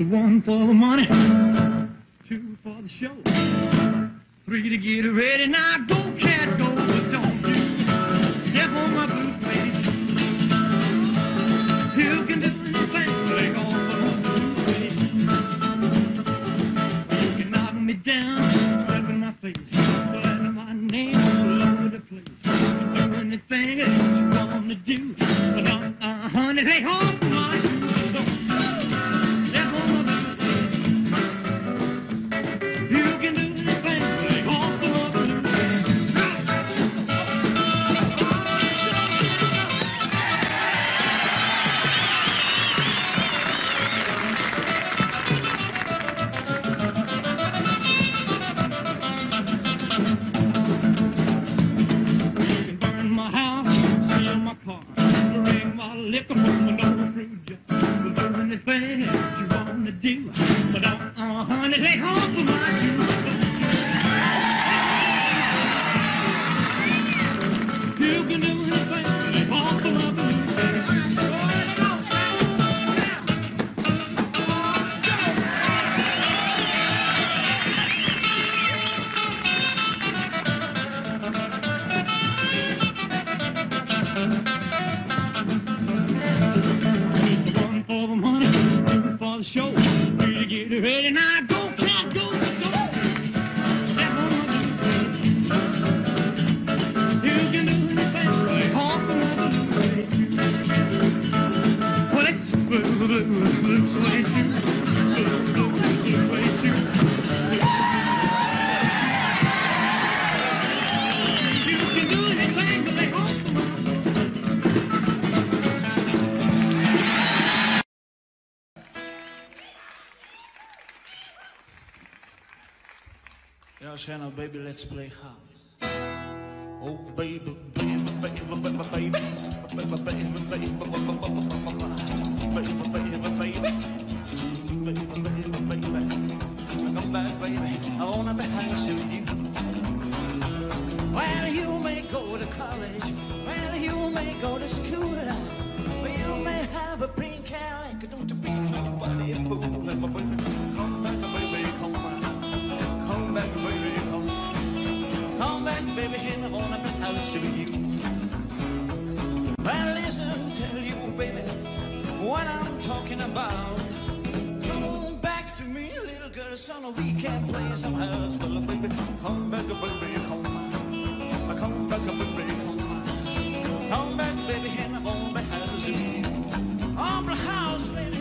The one for the money. uitspreken. son, we can play some house. Well, baby, come back, baby, come. Come back, baby, come. Come back, baby, and I'm on the house. On the house, baby.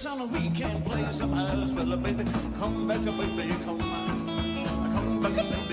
Yes, on a weekend, play some house. Well, baby, come back, baby, come. Come back, baby.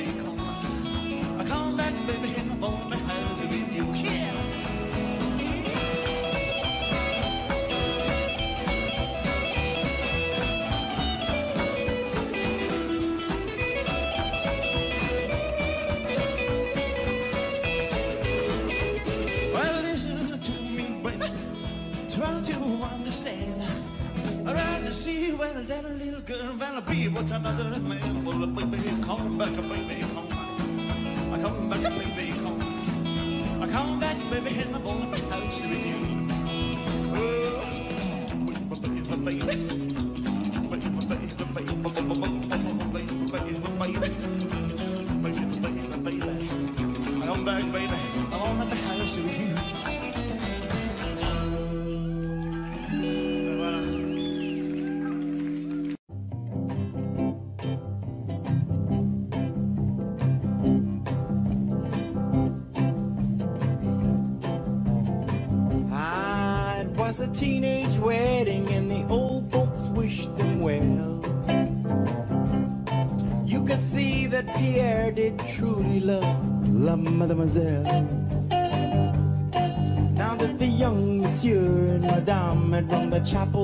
chop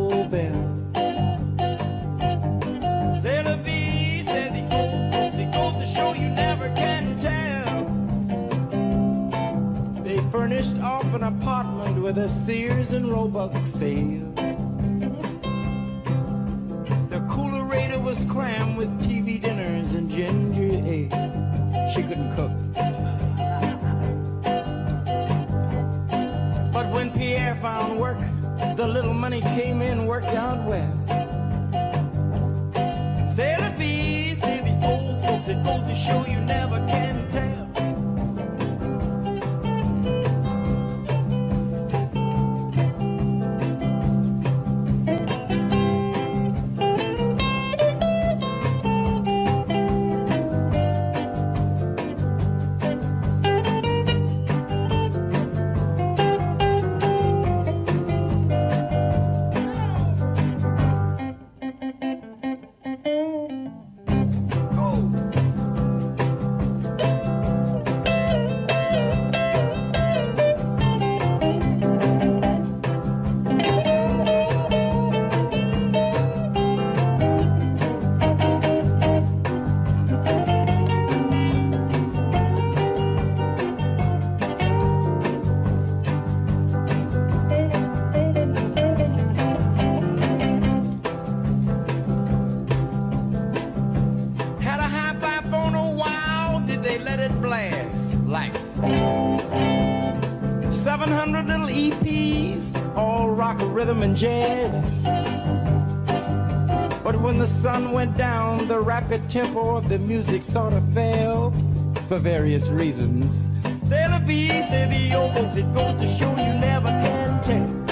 jealous. But when the sun went down, the rapid tempo of the music sort of fell for various reasons. There'll be, said be old folks, it goes to show you never can tell.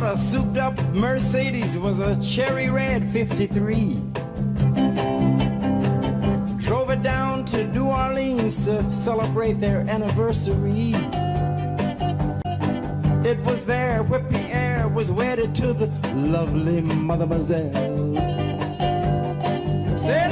bought a souped up Mercedes, was a cherry red 53. Drove it down to New Orleans to celebrate their anniversary. It was there where Pierre was wedded to the lovely Mademoiselle. C'est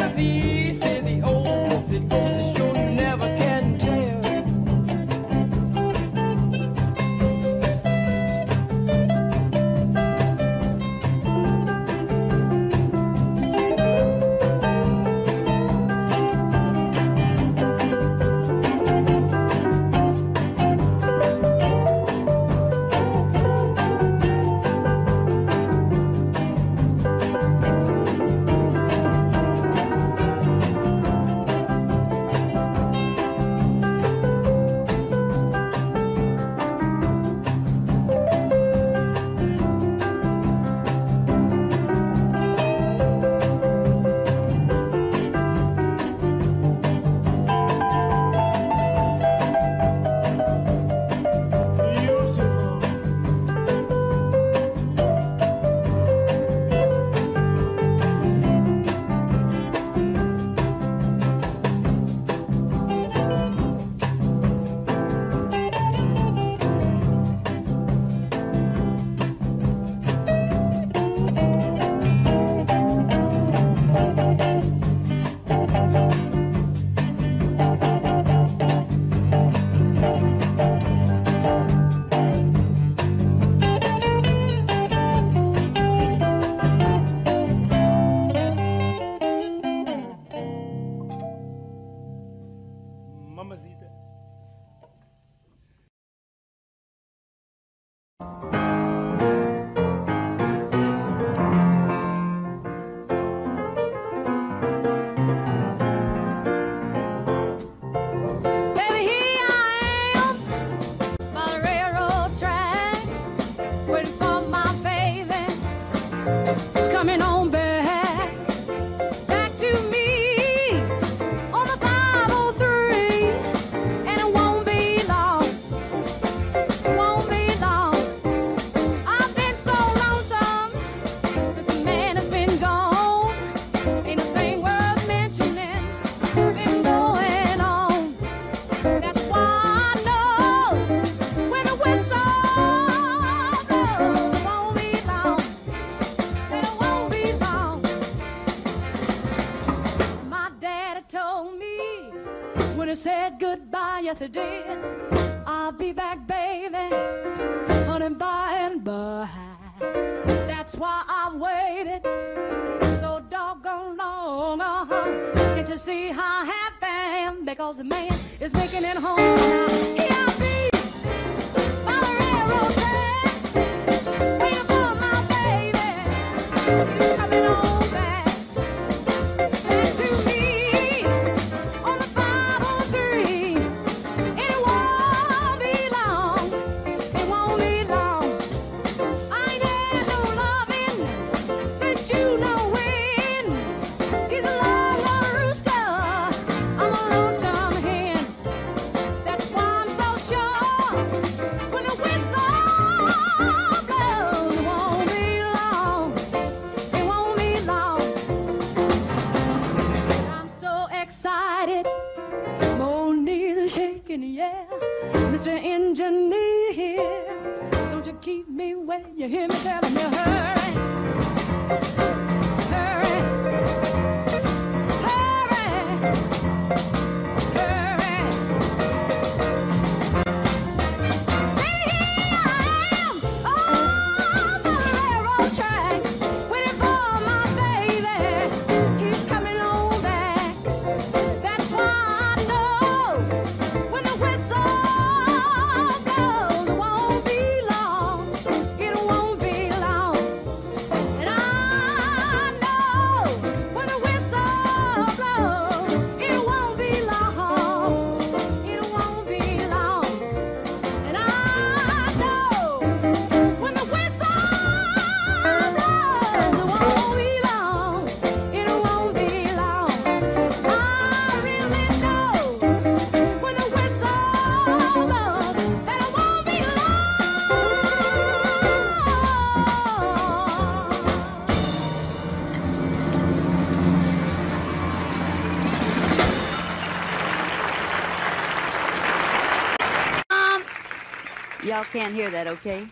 y'all can't hear that, okay?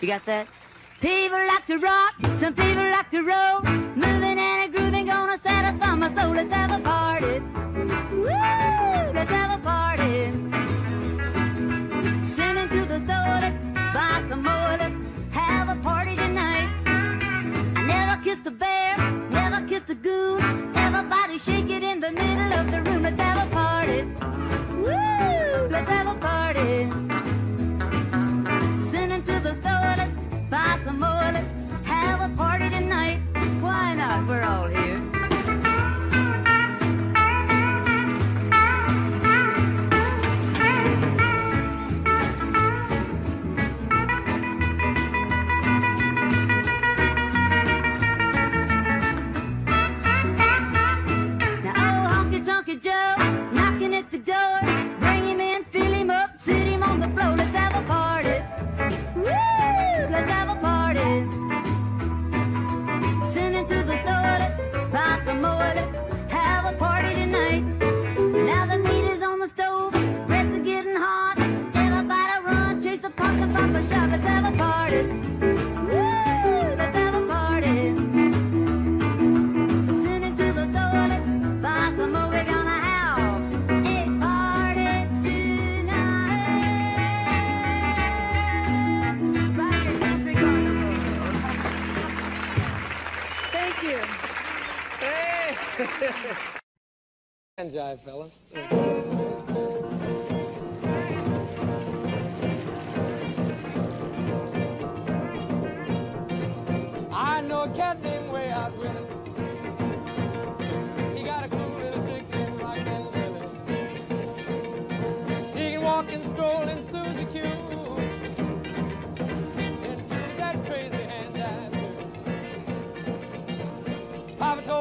You got that? People like to rock, some people like to roll.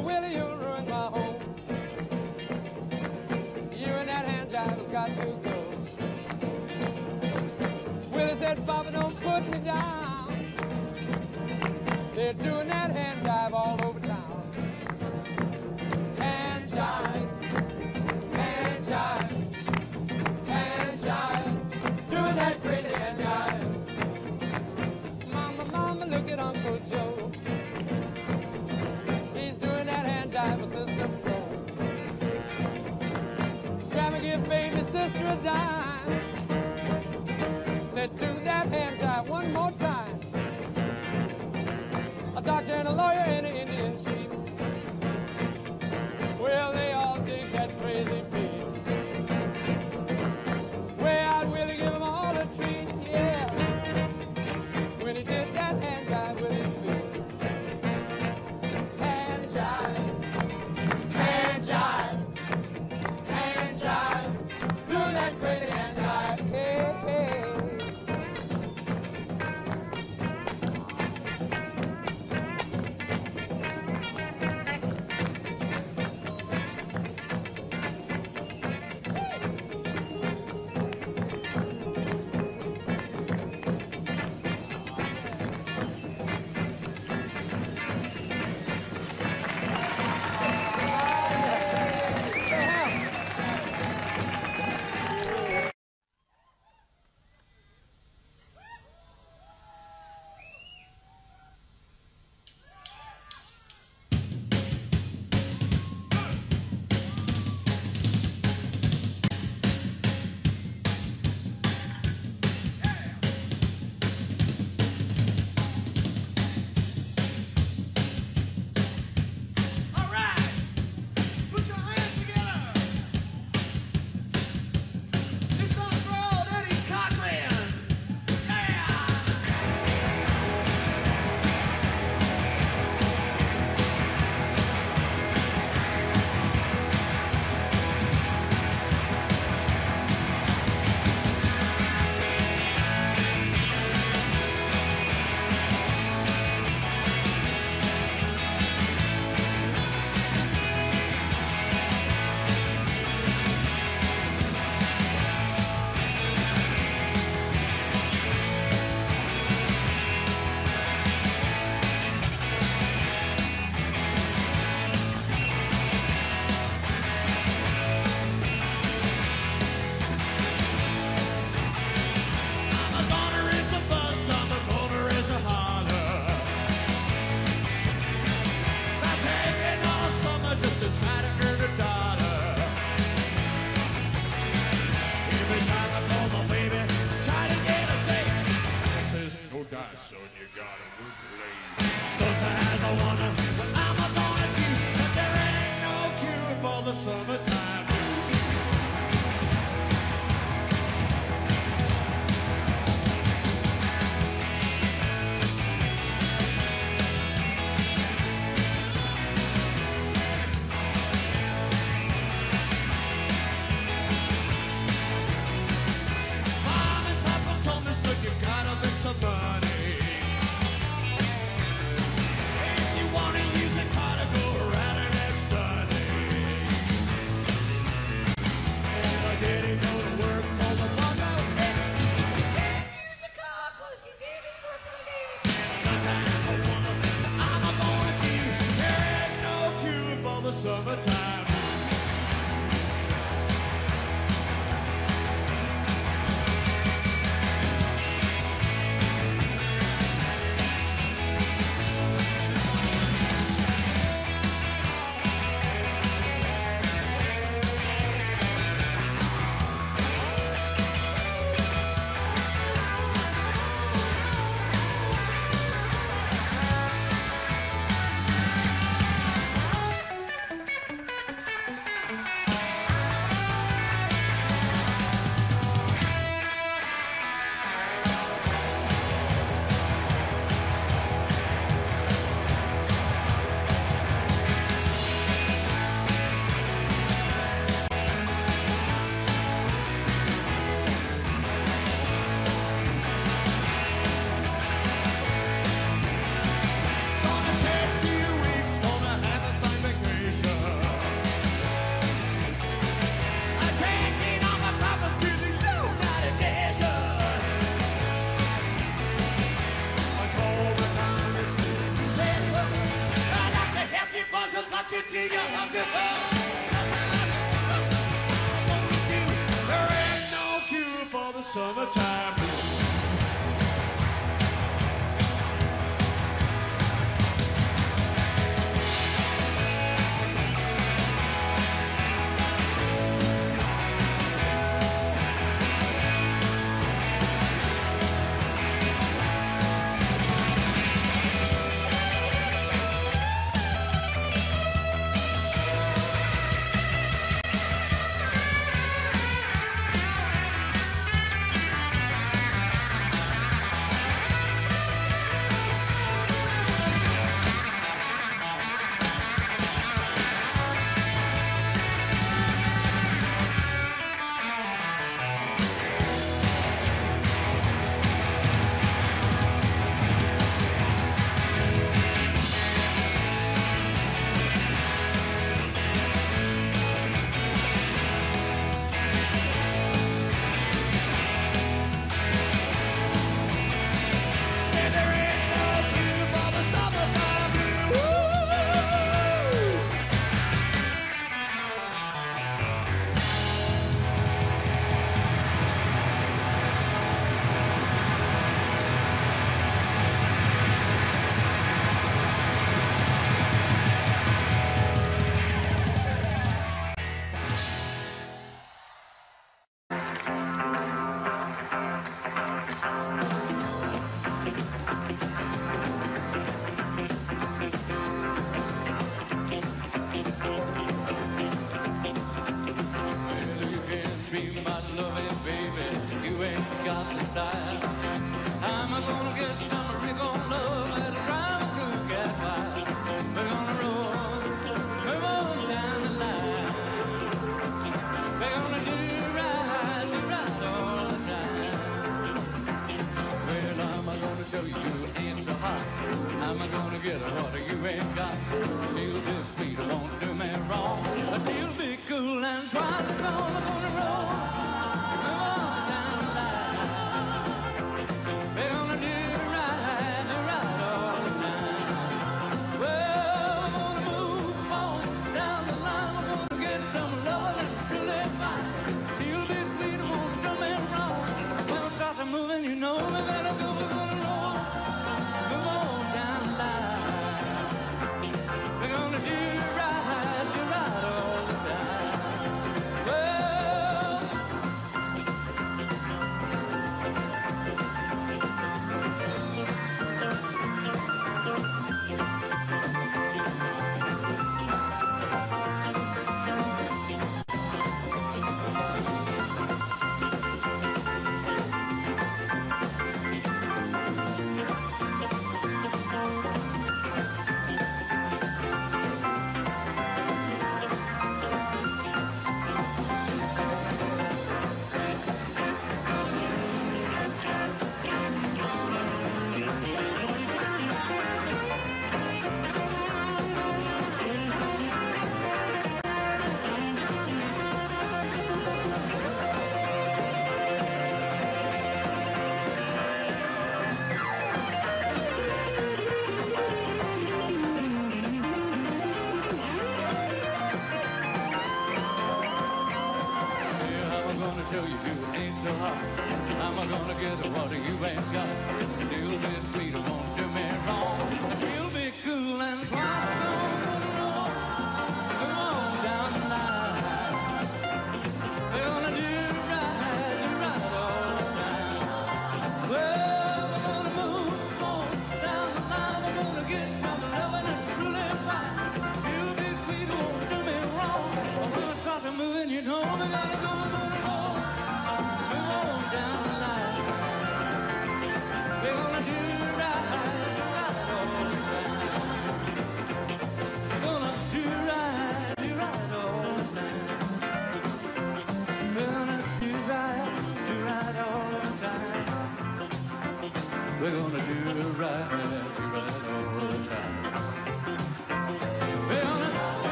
Willie, you ruin my home. You and that hand job has got to go. Willie said, Baba, don't put me down. They're doing that hand job all over. you dime. Said, do that hand tie one more time. A doctor and a lawyer and a summertime.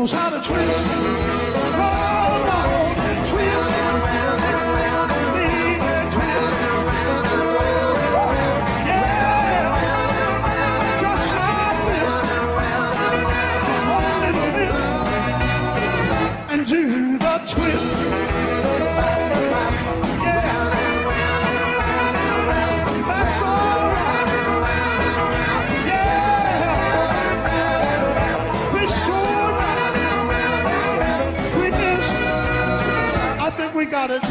Knows how to twist. Got it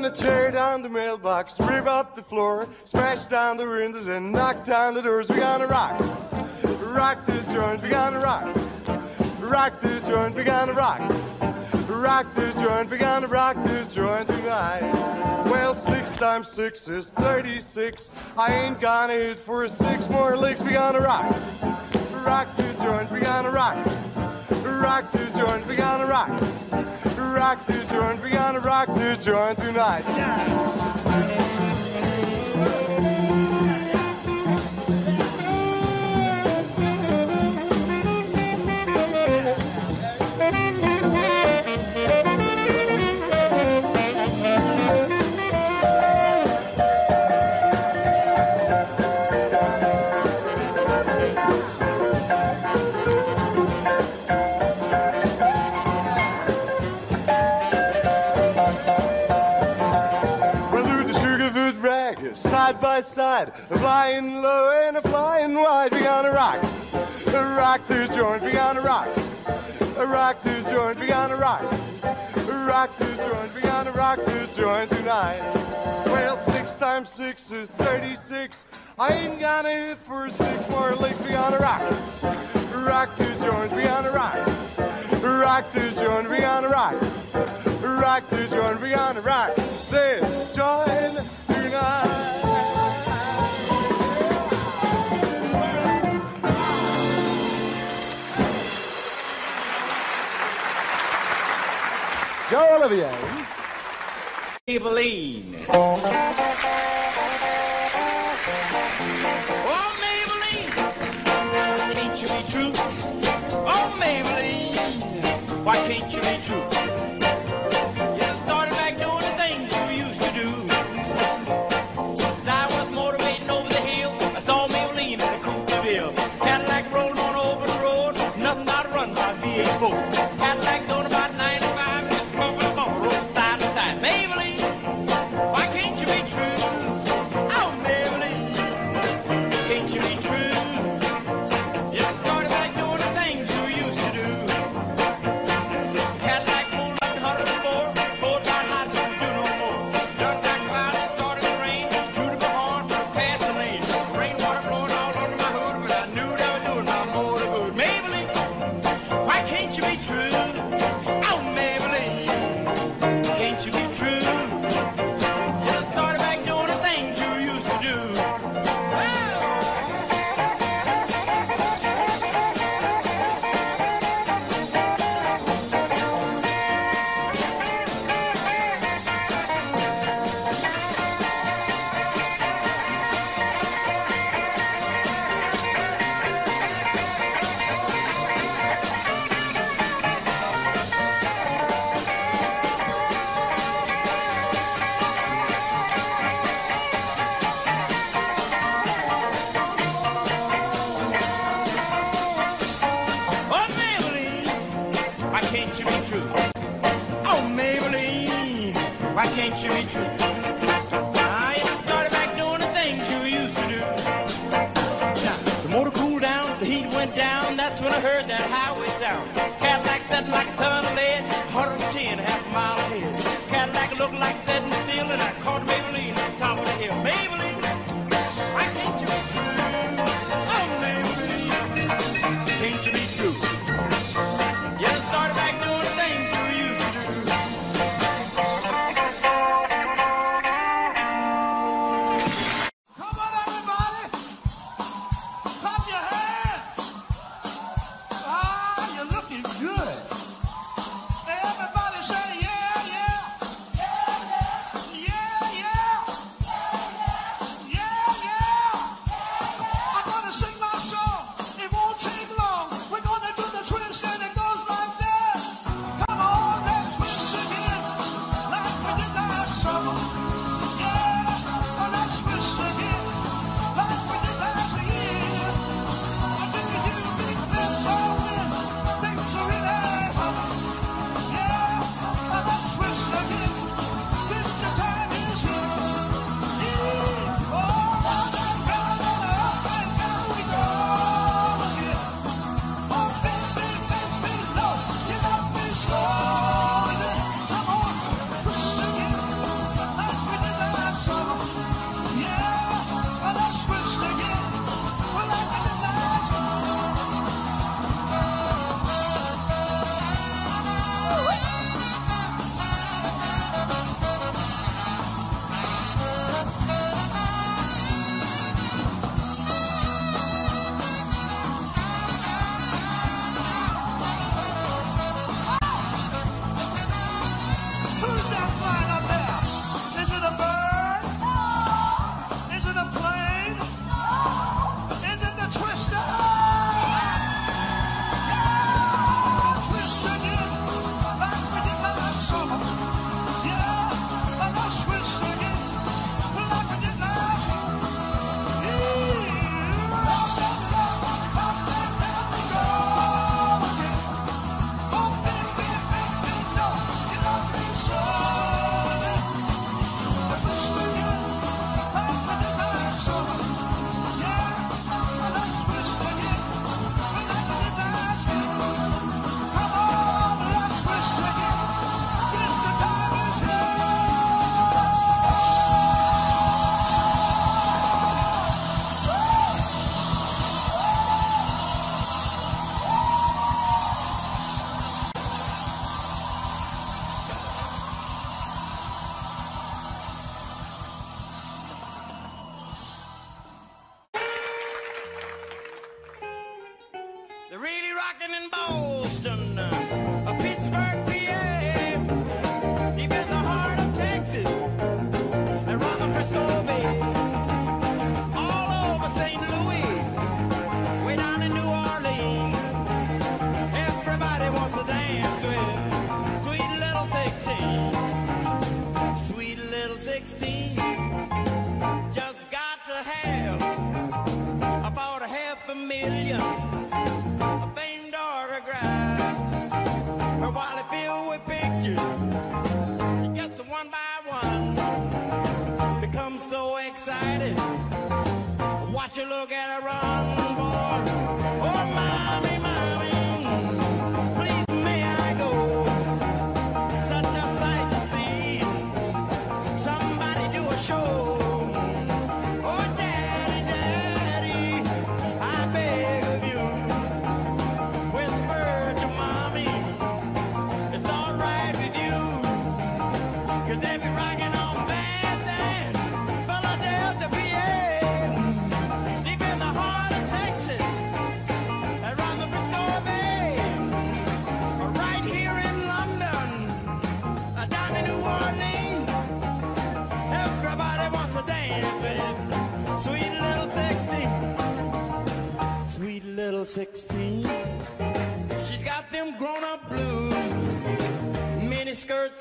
gonna tear down the mailbox, rip up the floor, smash down the windows, and knock down the doors. We're gonna rock, rock this joint. We're gonna rock, rock this joint. We're gonna rock, rock this joint. We're gonna rock this joint tonight. Well, six times six is thirty-six. I ain't gonna hit for six more licks. We gonna rock, rock this joint. We gonna rock, rock this joint. We gonna rock rock this joint. We gonna rock this joint tonight. Well, flying low and a flying wide. We gonna rock, rock this joint. We gonna rock, rock this joint. We gonna rock, rock this joint. We gonna rock this joint tonight. Well, six times six is thirty-six. I ain't gonna hit for six more licks. We gonna rock, rock this joint. We gonna rock, rock this joint. We gonna rock rock the joint. We gonna rock this joint Joe Olivier. Maybellene.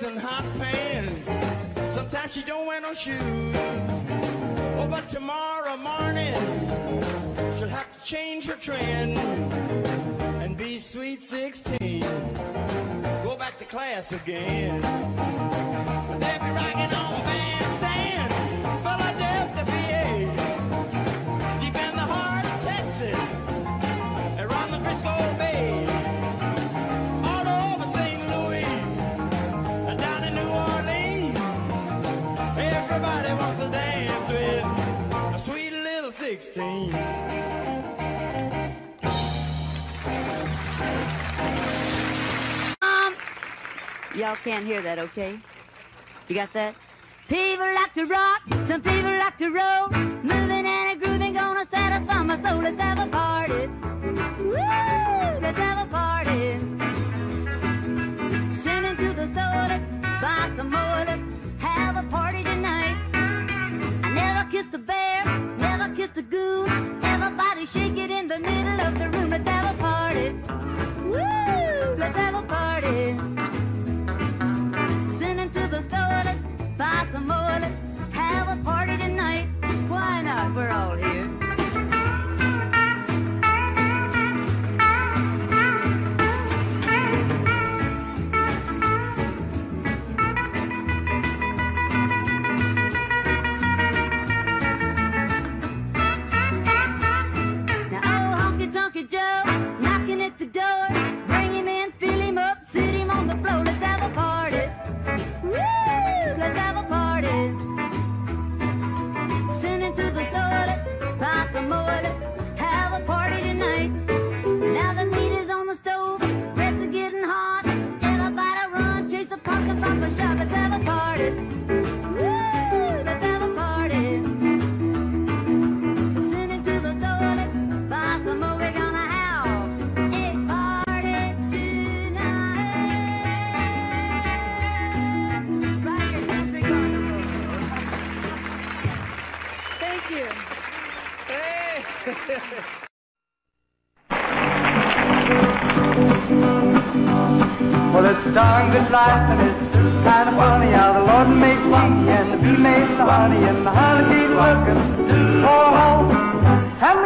And hot pants. Sometimes she don't wear no shoes. Oh, but tomorrow morning she'll have to change her trend and be sweet 16. Go back to class again. They'll be rocking y'all can't hear that, okay? You got that? People like to rock, some people like to roll.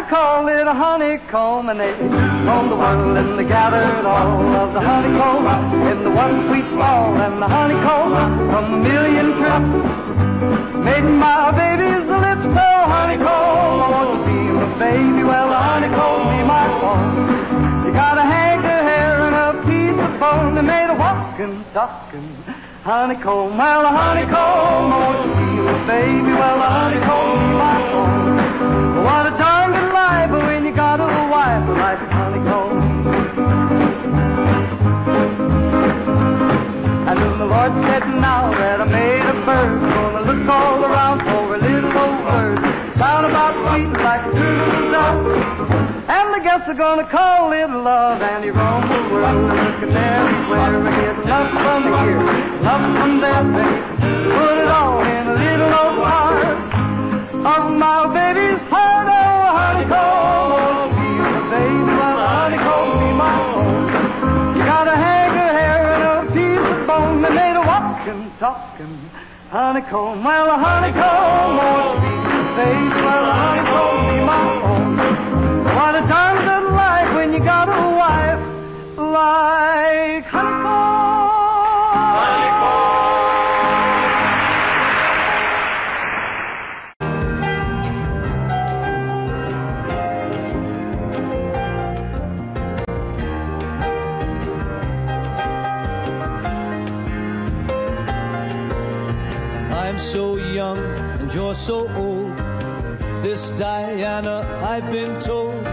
They called it a honeycomb and they owned the world and they gathered all of the honeycomb in the one sweet ball, and the honeycomb from a million trips made my baby's lips so honeycomb. I want to be my baby, well, the honeycomb be my phone. You got a hank of hair and a piece of bone that made a walking, talking honeycomb. Well, the honeycomb, I want to be my baby, well, honeycomb be my phone. What a life, a life of honeycomb. And then the Lord said, now that I made a bird, gonna look all around for a little old bird, down about feet like a dove. And I guess I'm gonna call it love, and he roamed the world, looking everywhere, and getting love from here, love from there, and put it all in a little old heart of my baby's heart, oh honeycomb. talking, talking, honeycomb. Well, a honeycomb won't be saved. Well, a honeycomb be my own. What a darn good life when you got a wife like honeycomb. I'm so young and you're so old. This Diana, I've been told,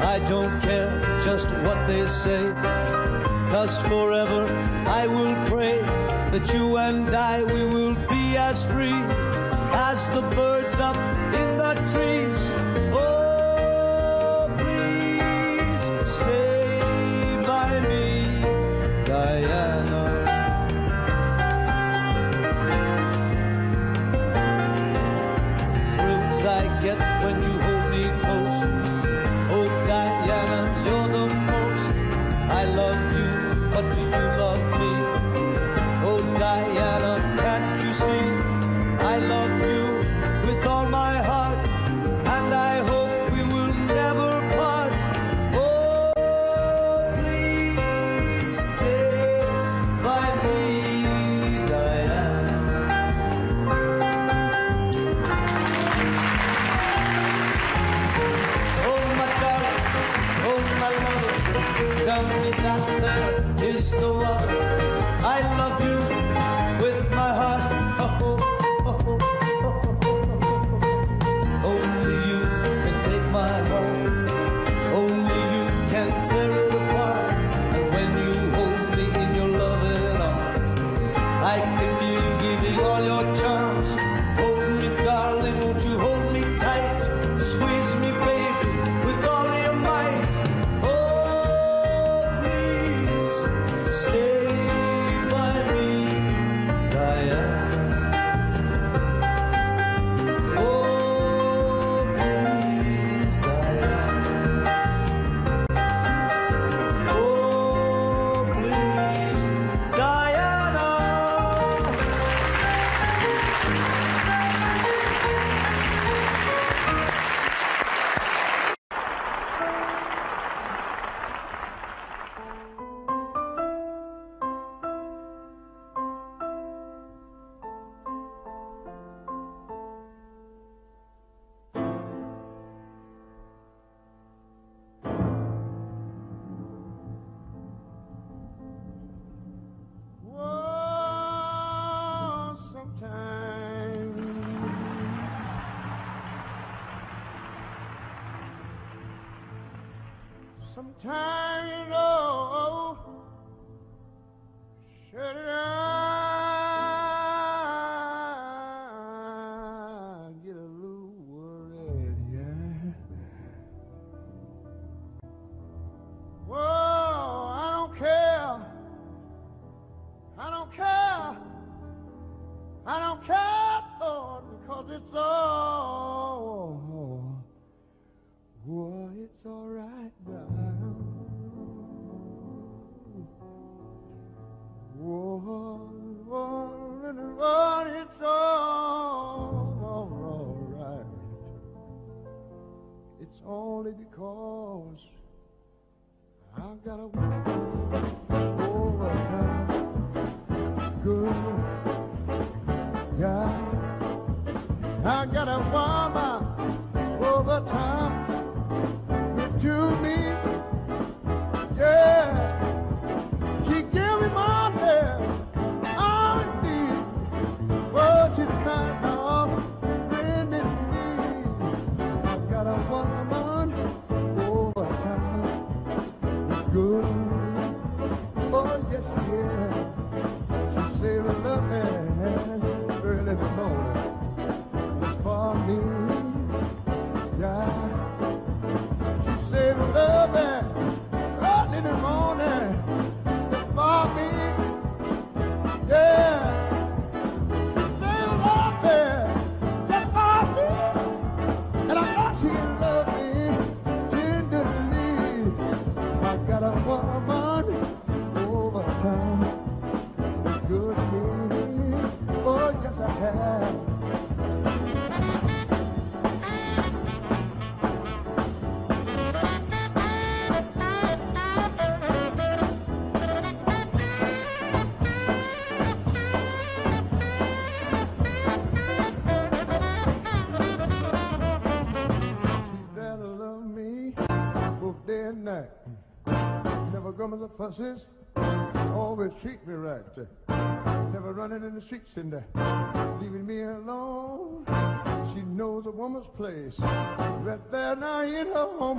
I don't care just what they say. Cause forever I will pray that you and I, we will be as free as the birds up in the trees. Oh, please stay. Sometimes always treat me right. Never running in the streets and leaving me alone. She knows a woman's place. Right there now, in her home.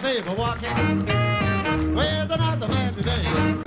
baby walking with another man today.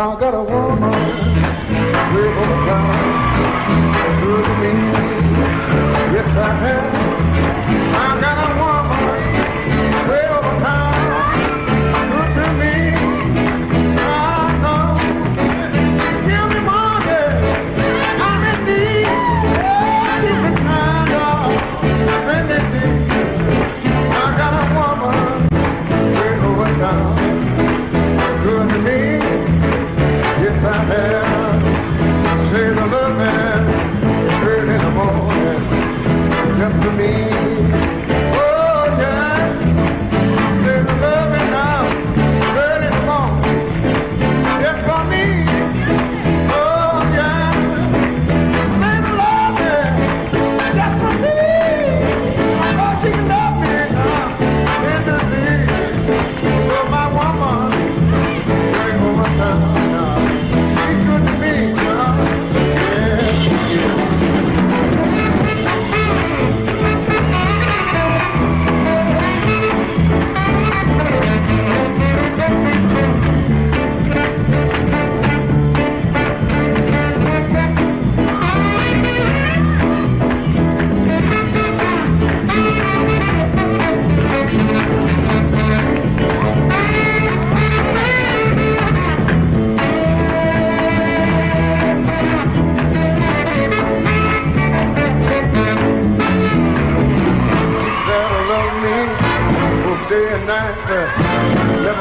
I got a woman way over town. Good to me. Yes, I have. for me.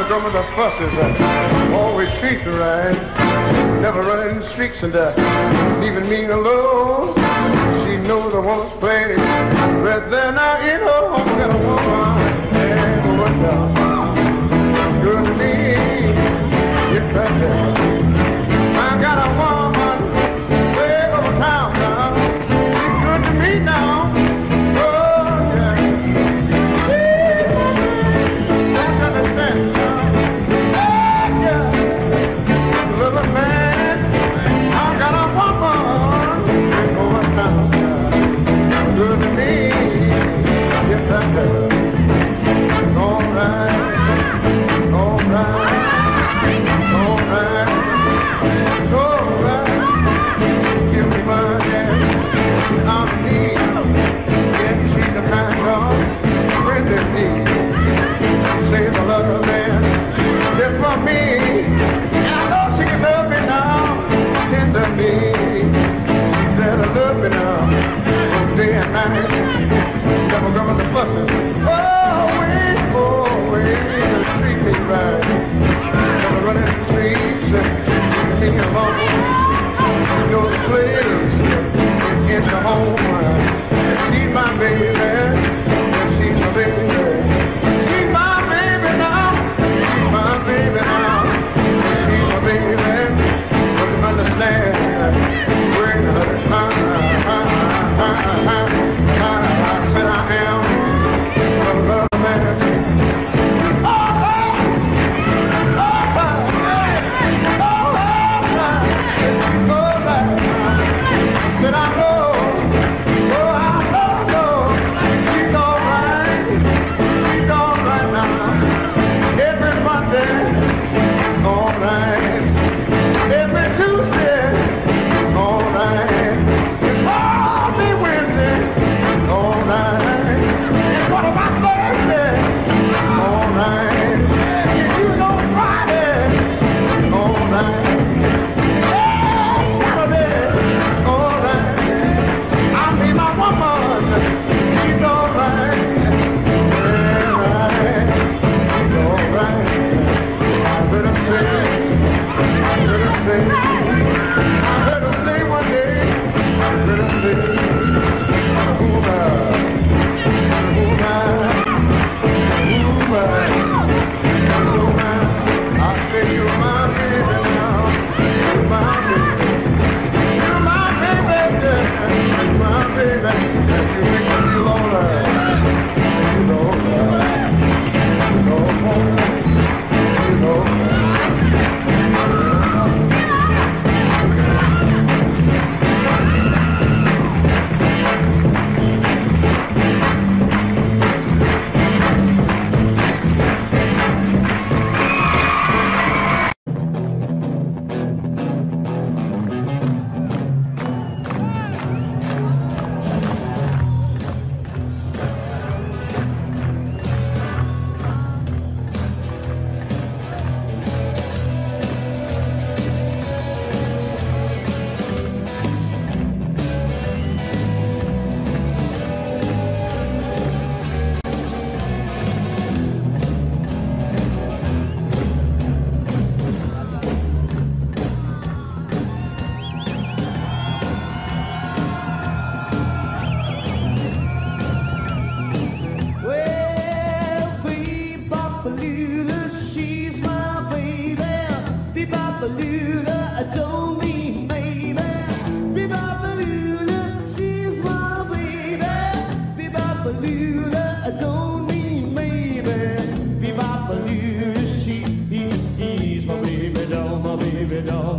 drum of the fusses. Uh, always treat the right. Never running streaks and uh, leaving me alone. She knows I want to play. But then I her home and place in the home. She's my baby She's my baby.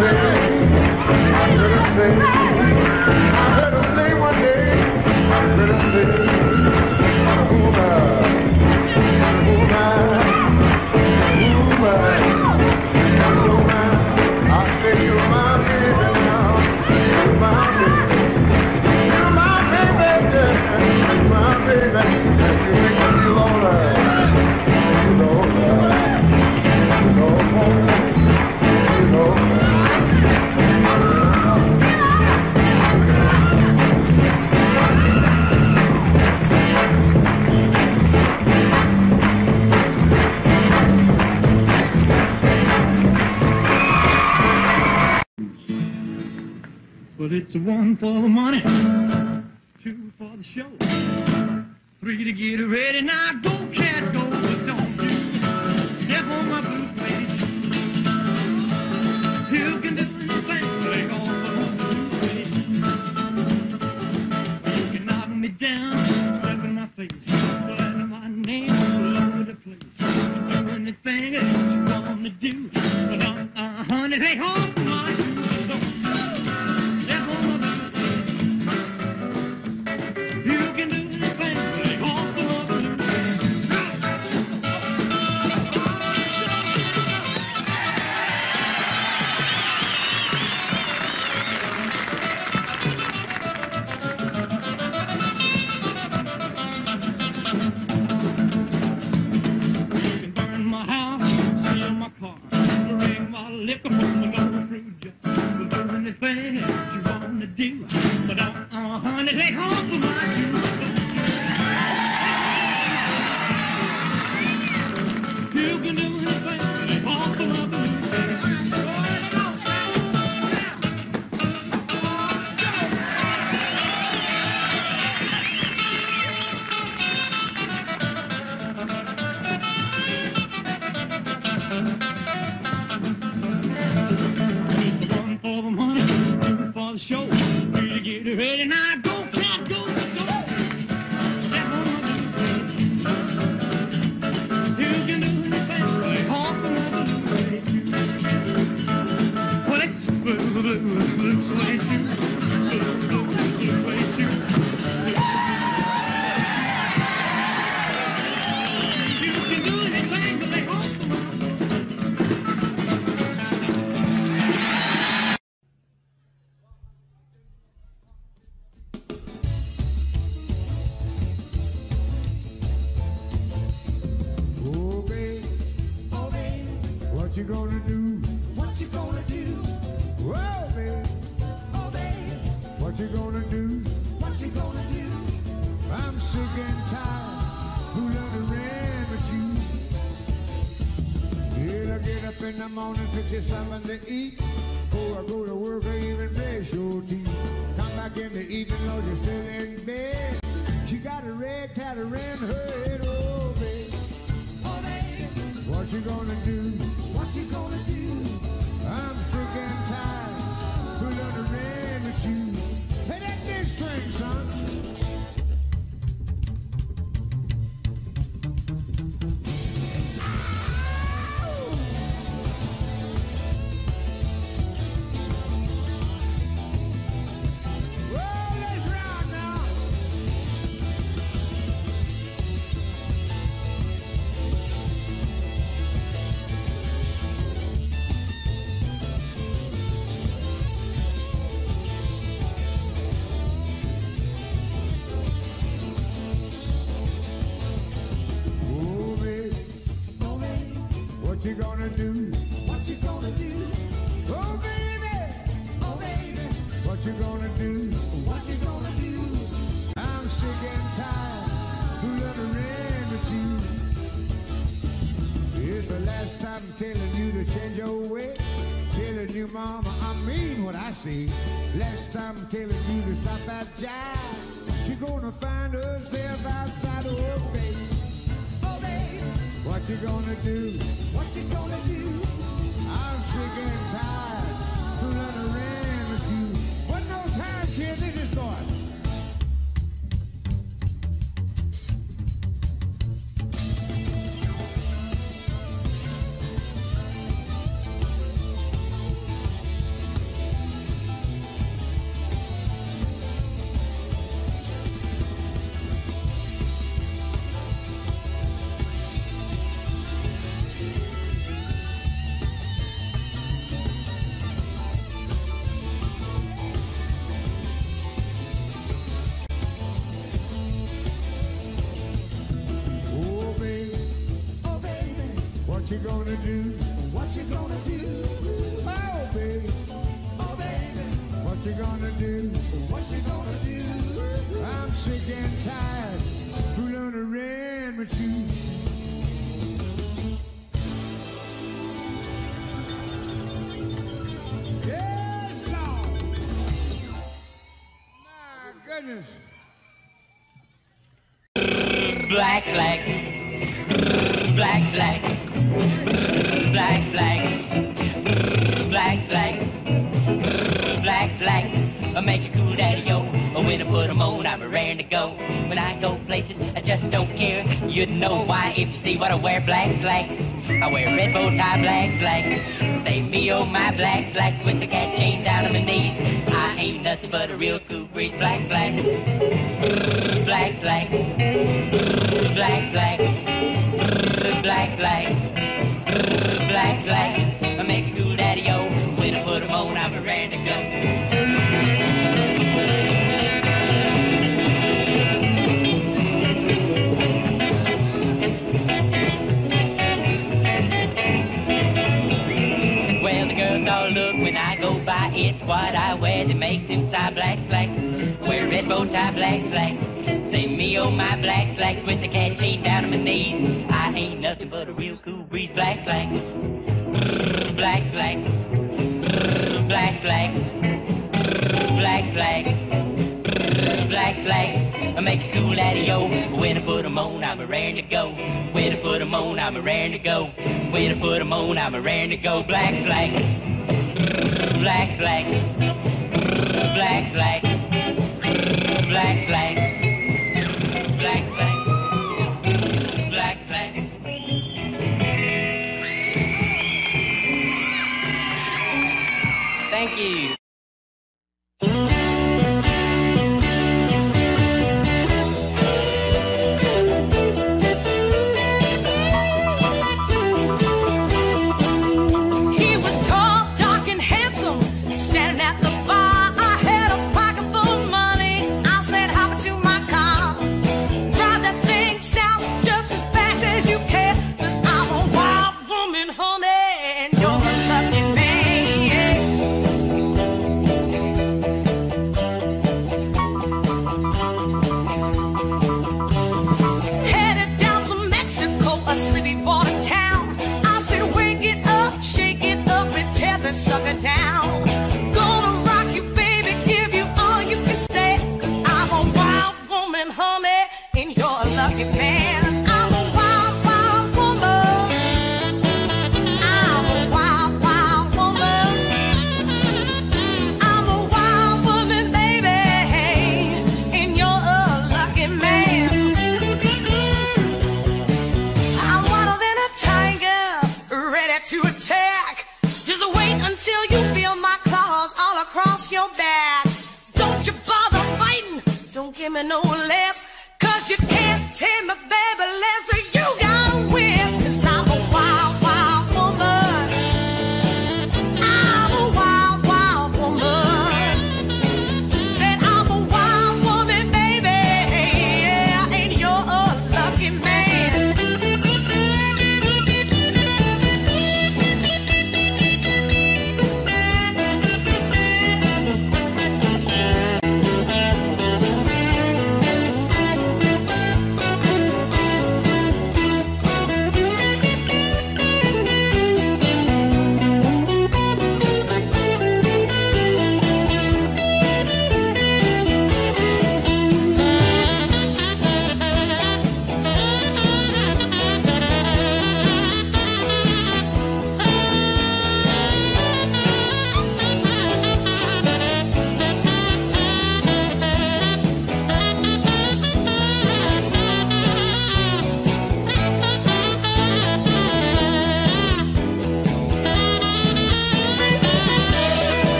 I better say, one day, I better say, see. Last time I'm telling you to stop that jive, she gonna find herself outside of her base. Oh, babe, what you gonna do? know why. If you see what I wear, black slacks. I wear red bow tie, black slacks. Save me, oh my black slacks, with the cat chain down to my knees. I ain't nothing but a real cool breeze, black slacks, black slacks, black slacks. flag, black flag, black flag, black flag, black flag. I make it cool yo. When I put 'em on, I'm a raring to go. When I put 'em on, I'm a raring to go. When I put 'em on, I'm a raring to go. Black flag, black flag. Steve.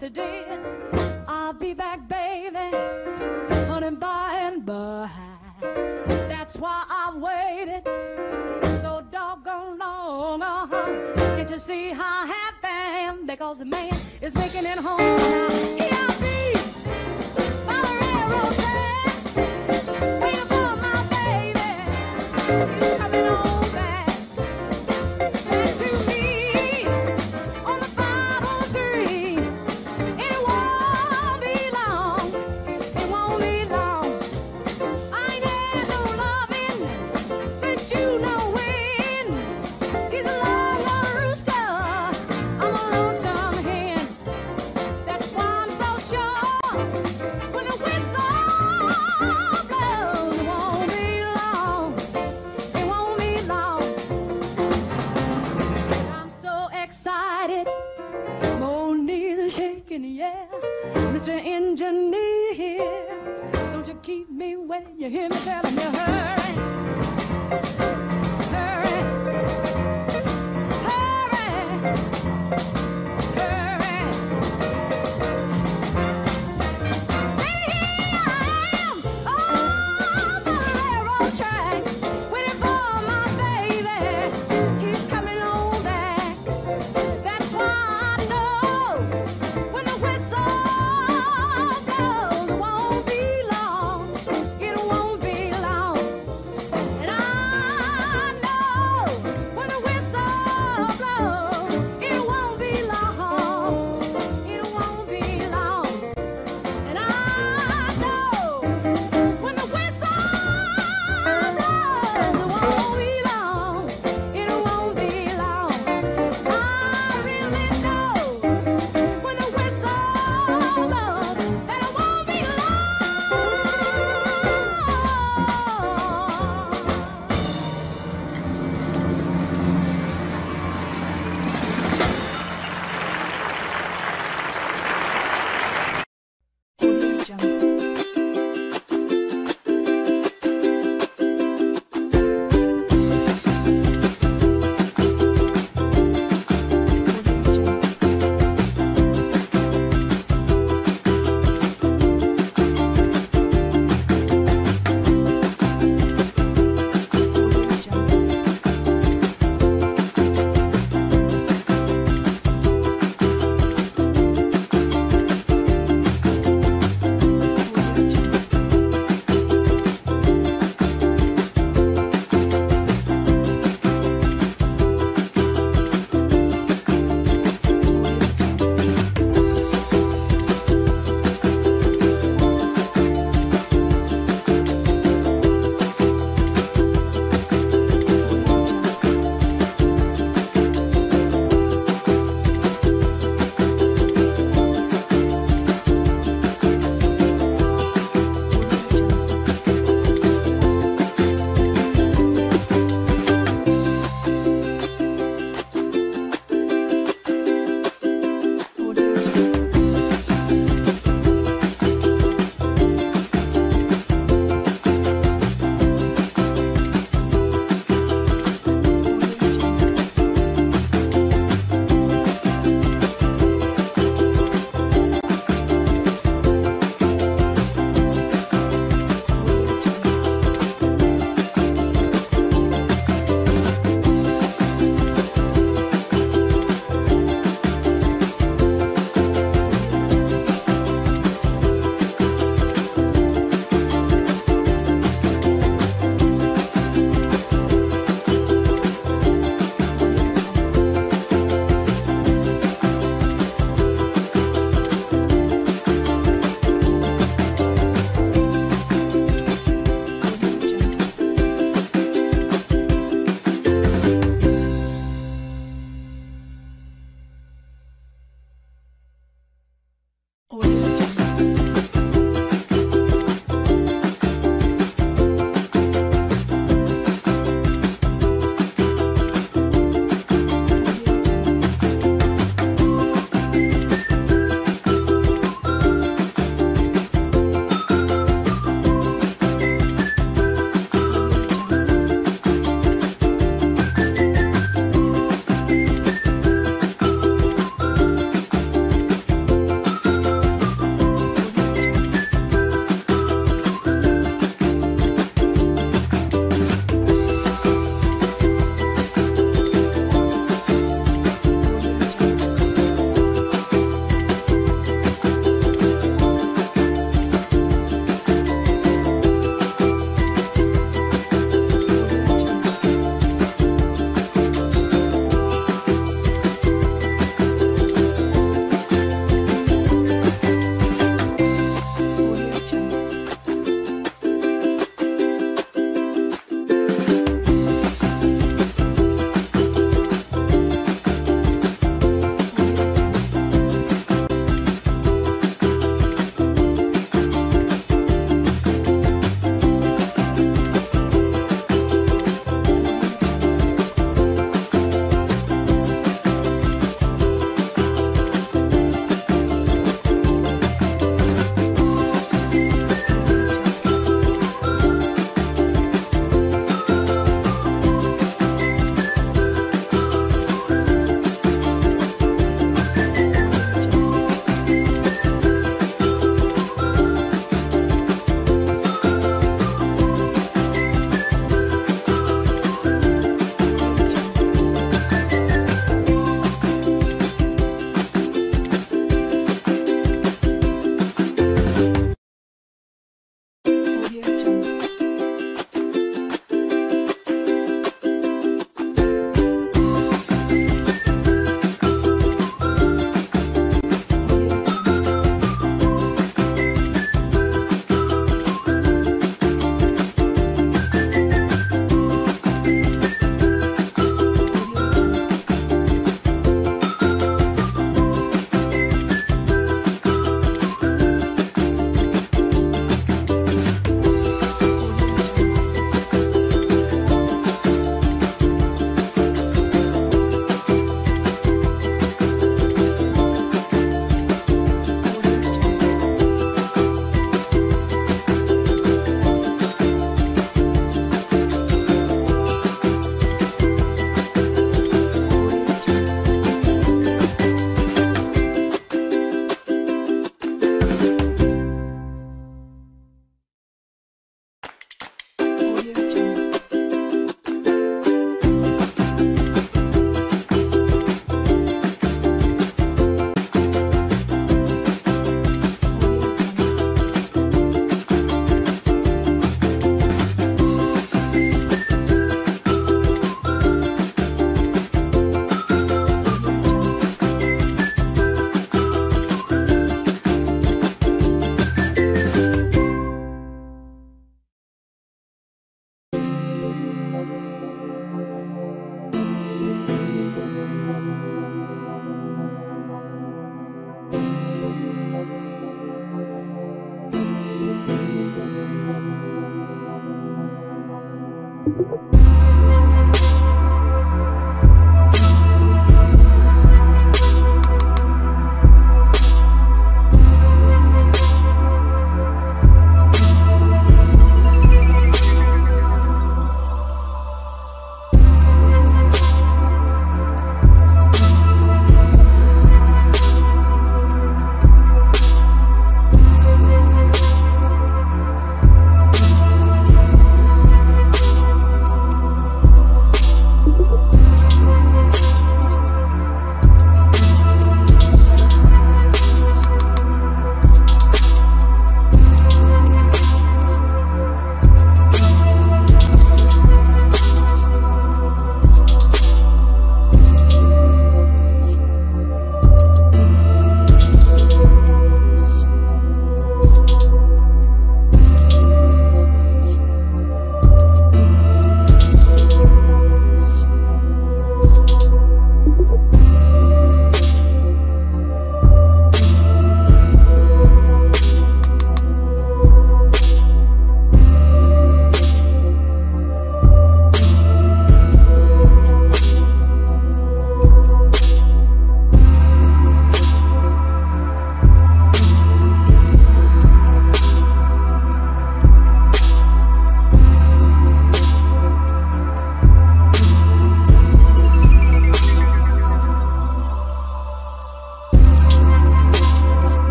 Goodbye,